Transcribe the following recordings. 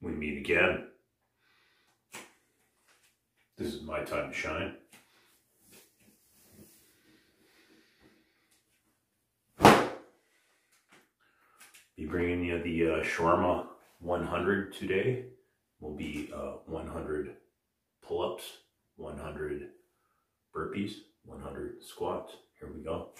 we meet again. This is my time to shine. Be bringing you the uh, shawarma 100 today. Will be uh, 100 pull-ups, 100 burpees, 100 squats. Here we go.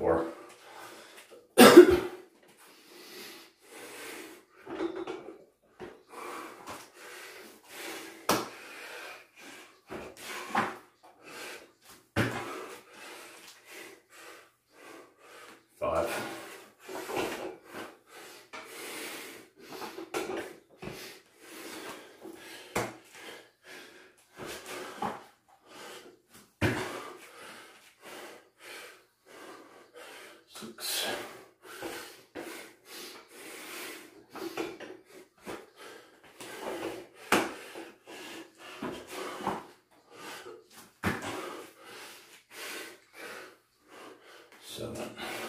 four. Five. Six. Seven.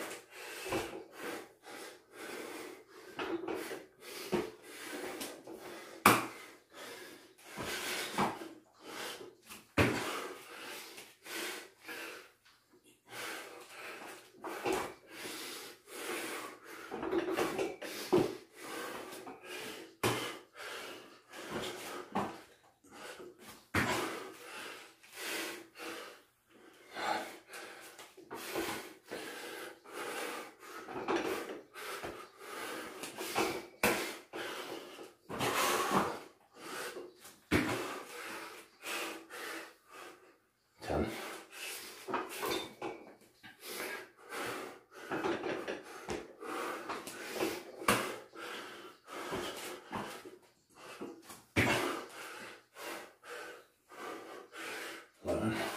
Eleven.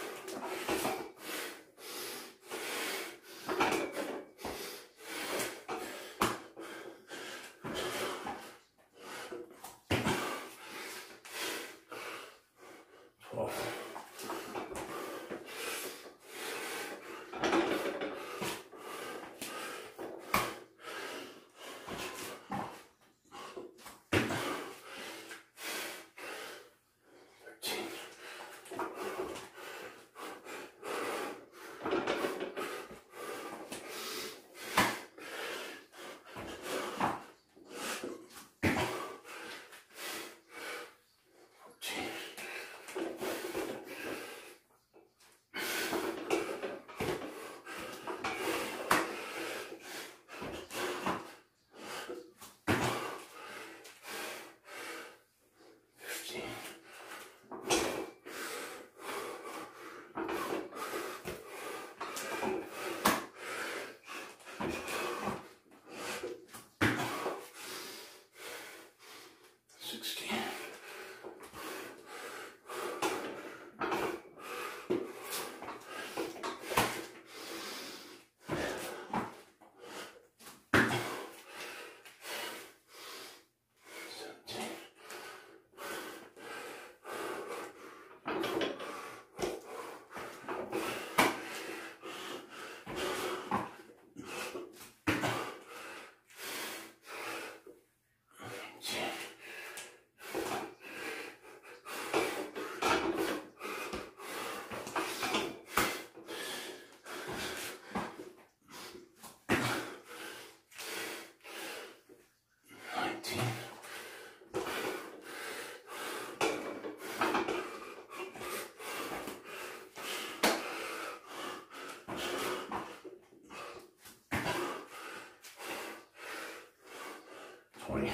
20.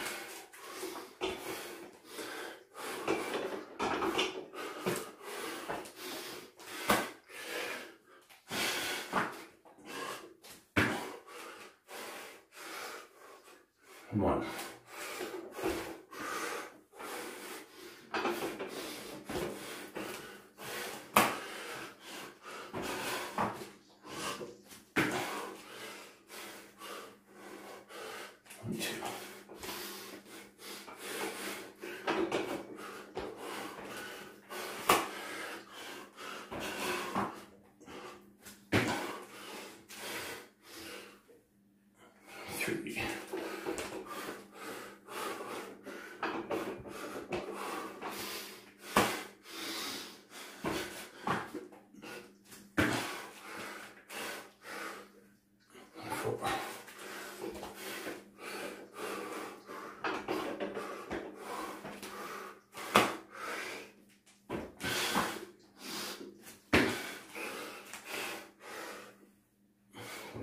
Come on. One, two. Three. Four.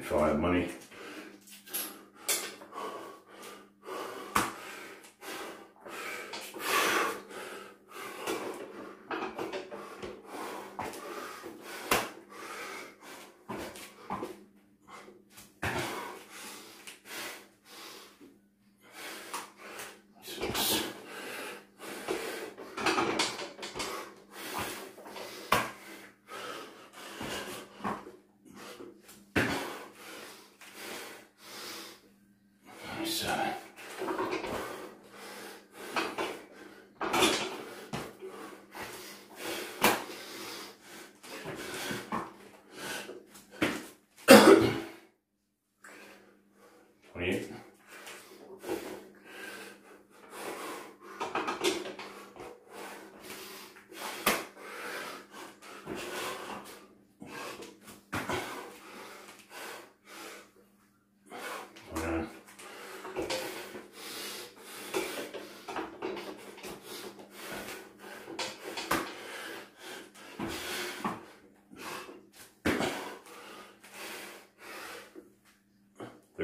If I have money.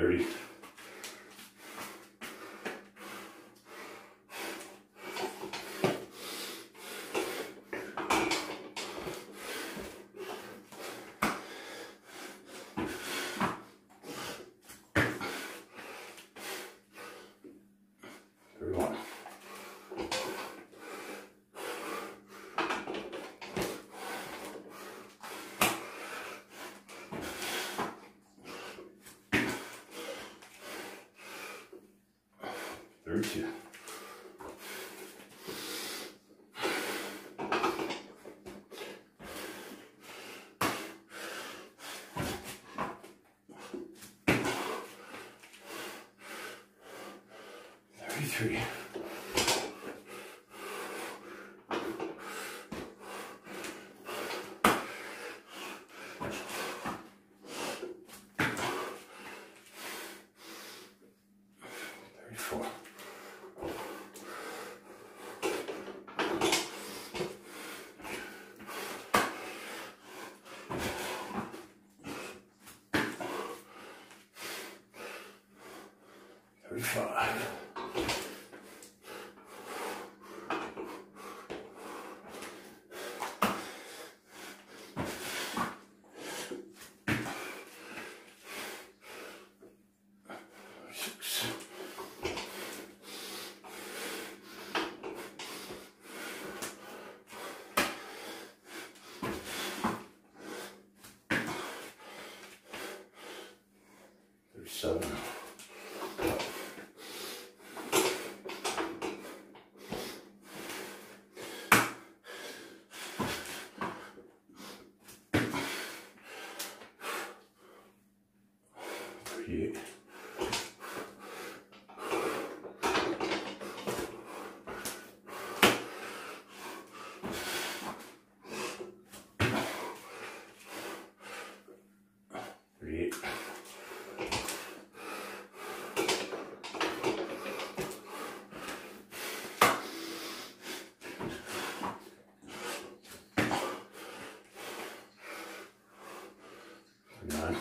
30. Thirty-two. Thirty-three. Thirty-seven. Thirty-eight. Thirty-eight. Nine.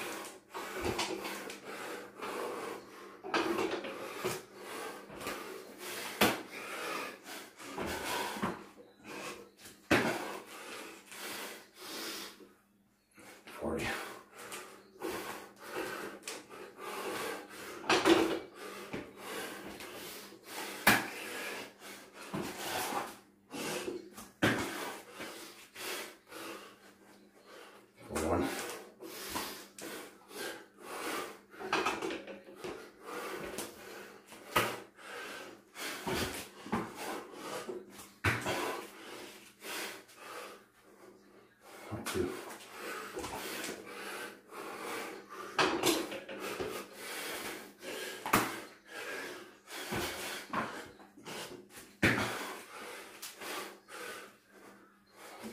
Two. Three.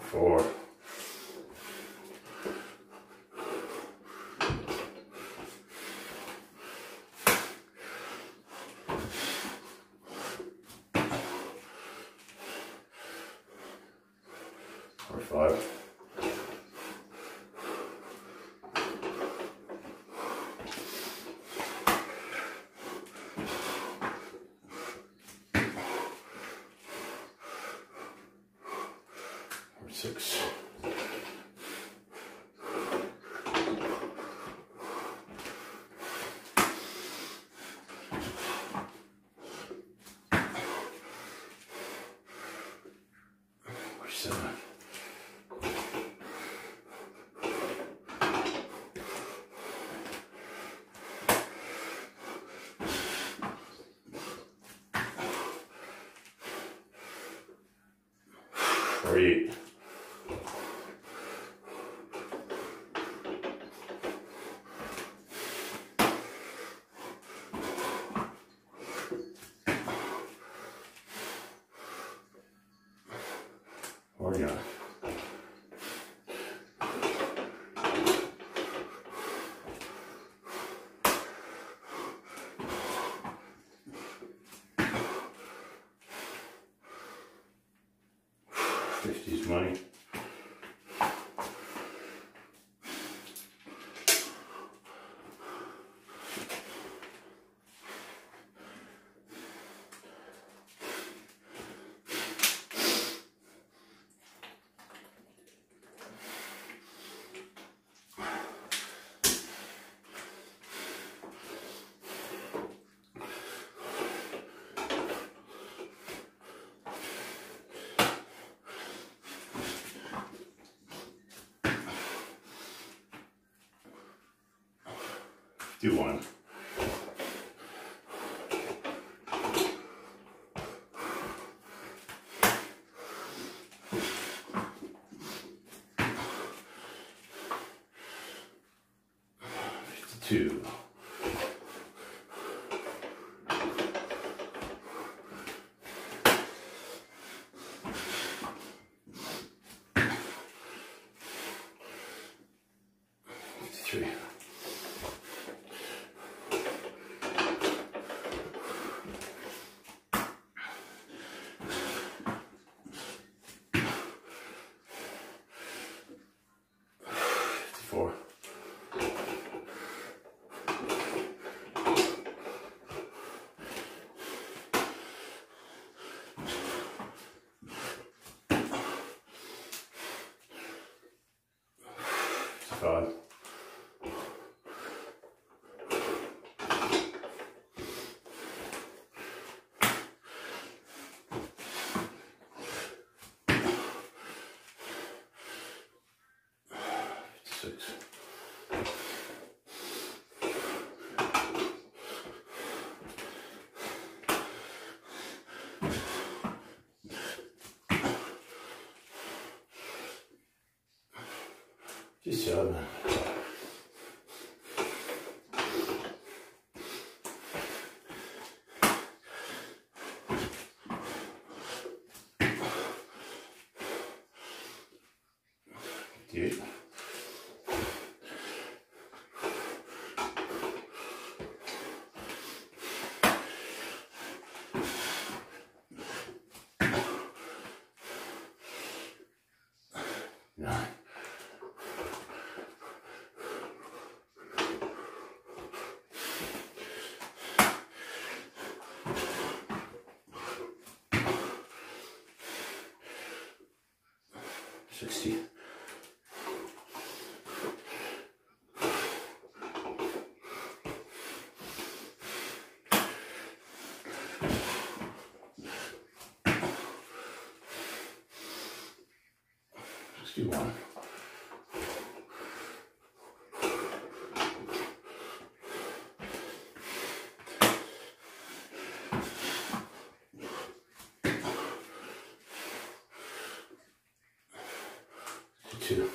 Four. Or five. Or six. Or Or nine. Fifties money. Do one. Fifty-five. Fifty-six. и сяду. Теперь 61. Two.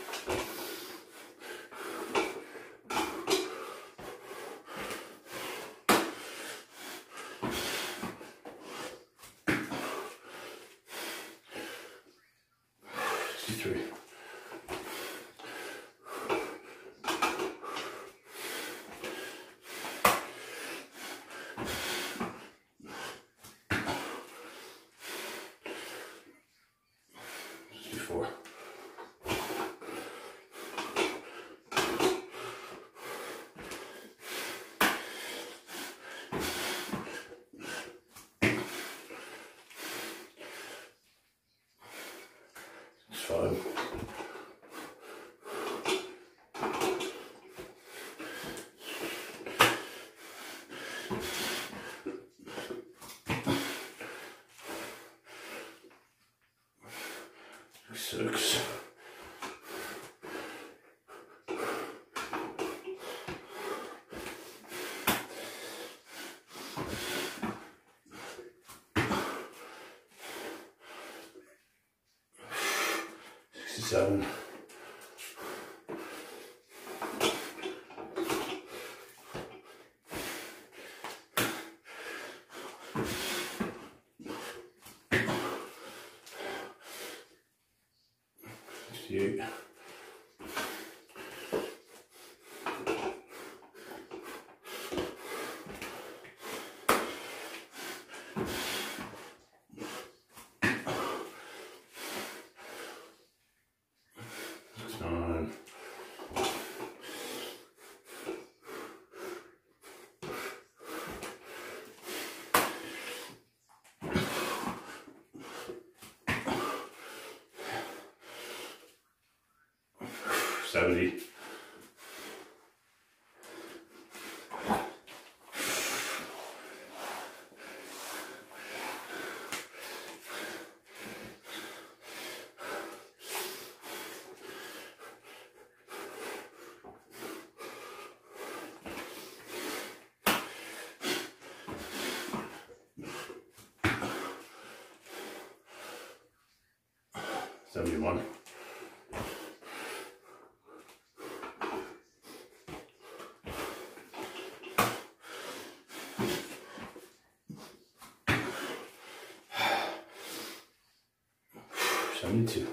Six. Sixty-seven. 70. Seventy-one. Seventy-two.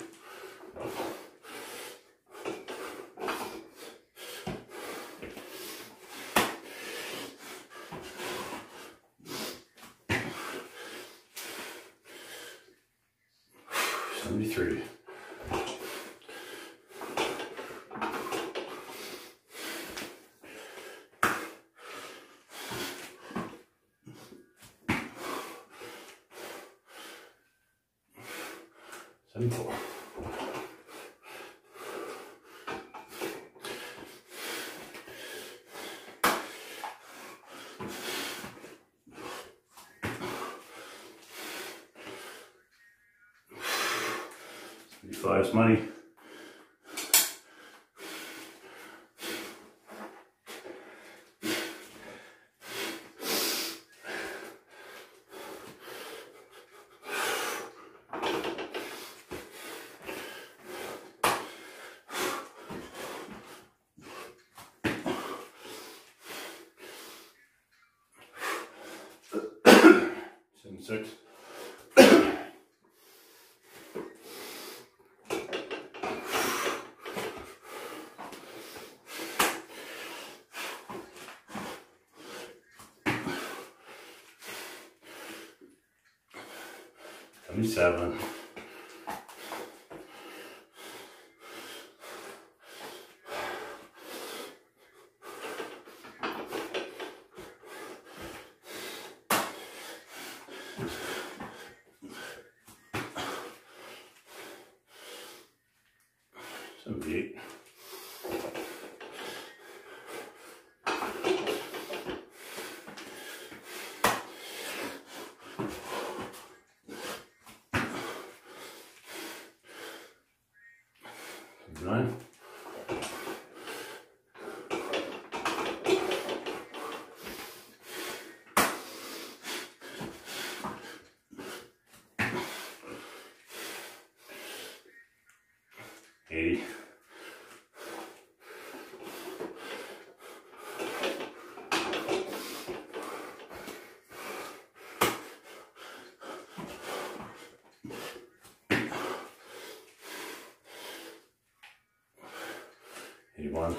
Seventy-three. Seventy-four. Seventy-five's money. 37. 80. Eighty-one.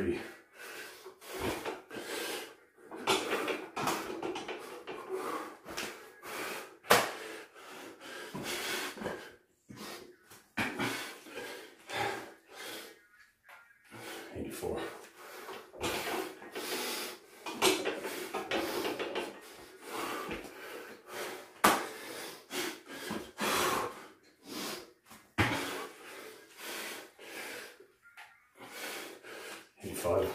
Eighty-three. Eighty-five.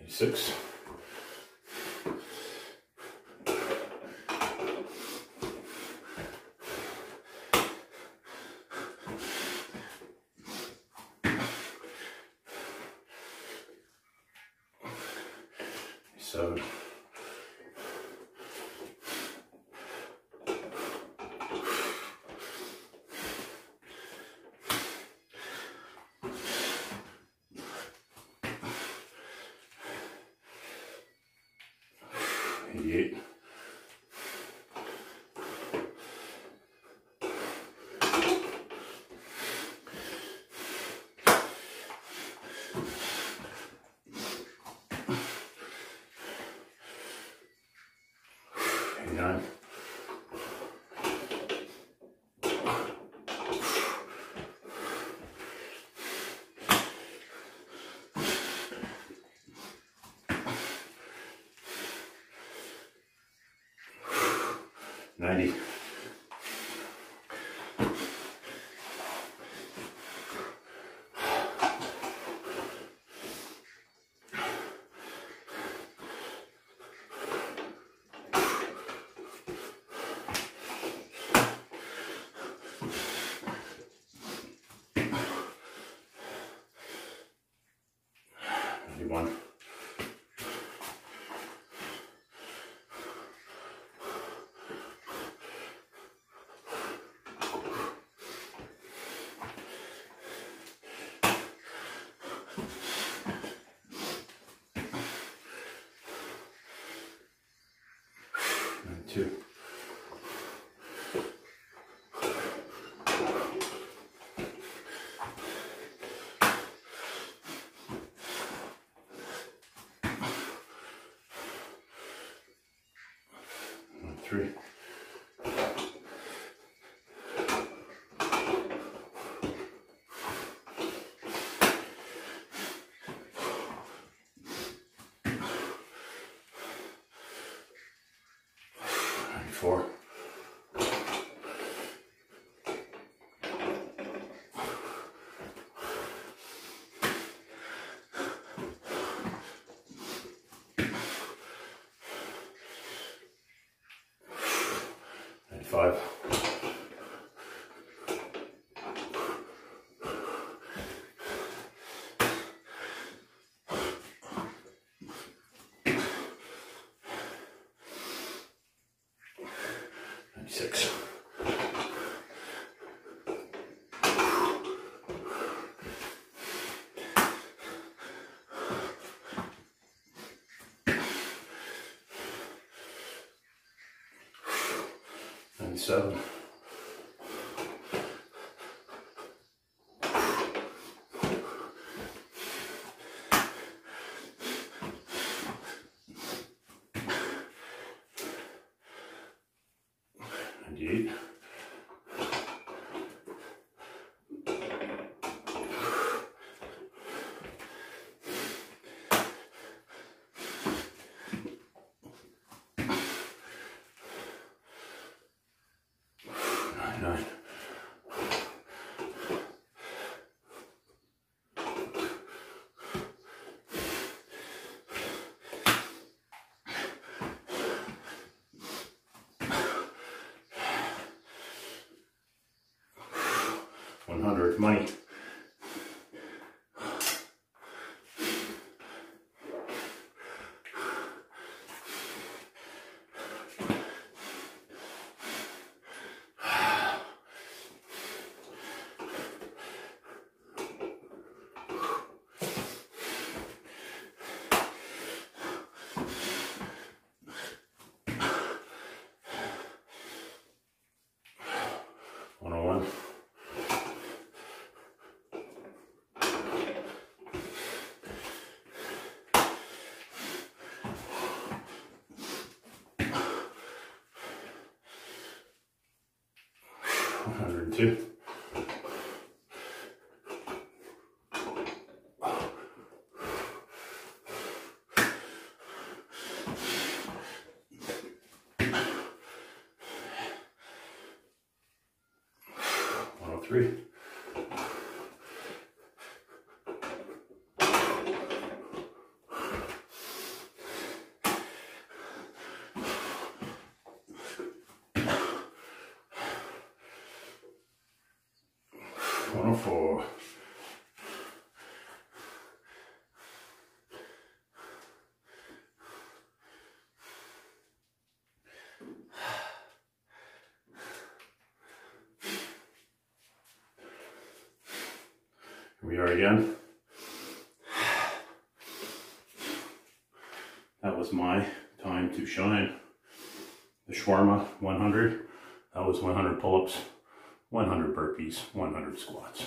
Eighty-six. 一 Ninety. Ninety-two. Three. Four. 187. Indeed. Money. One oh one. Two. One oh three. One oh four. Here we are again. That was my time to shine. The shawarma 100. That was 100 pull-ups, 100 burpees, 100 squats.